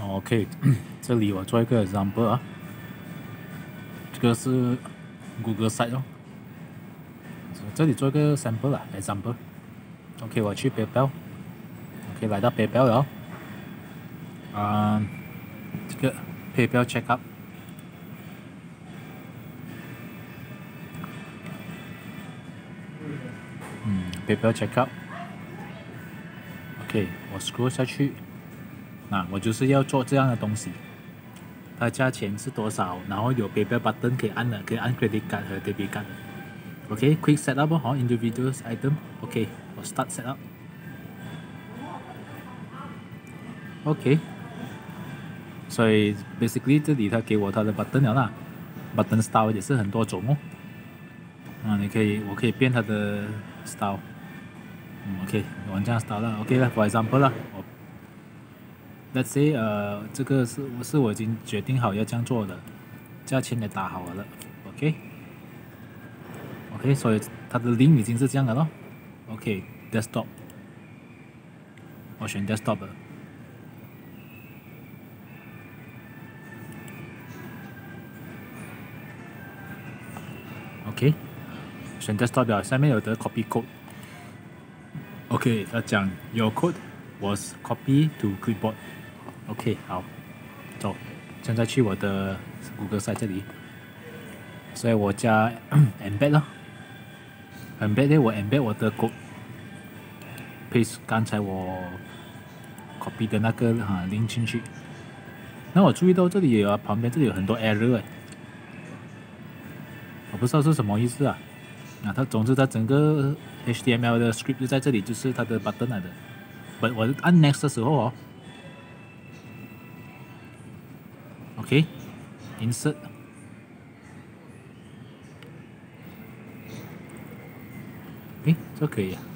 OK，这里我做一个 example 啊，这个是 Google Site 哦，这里做一个 sample 啊，example。OK，我去 PayPal，OK 来到 PayPal 了，啊，这个 PayPal checkup，嗯，PayPal checkup，OK，我 scroll 下去。啊，我就是要做这样的东西，它价钱是多少？然后有 baby button 可以按的，可以按 credit card 和 debit card。OK，quick setup 好，individual item。OK，我 start setup。OK，所以 basically 这里它给我它的 button 了啦，button style 也是很多种哦。啊，你可以，我可以变它的 style。嗯，OK，玩这样 style 了。OK 了，for example 了。Let's say，呃，这个是我是我已经决定好要这样做的，价钱也打好了，OK，OK，所以它的 link 已经是这样的咯，OK，desktop，我选 desktop，OK，选 desktop 表下面有的 copy code，OK，他讲 your code was copy to clipboard。OK，好，走，现在去我的谷歌赛这里，所以我加 embed 咯，embed 呢，我 embed 我的 code，paste 刚才我 copy 的那个哈拎进去，那我注意到这里也有旁边这里有很多 error 哎，我不知道是什么意思啊，啊，它总之它整个 HTML 的 script 就在这里，就是它的 button 来的，我我按 next 的时候哦。OK, insert. OK，这可以啊。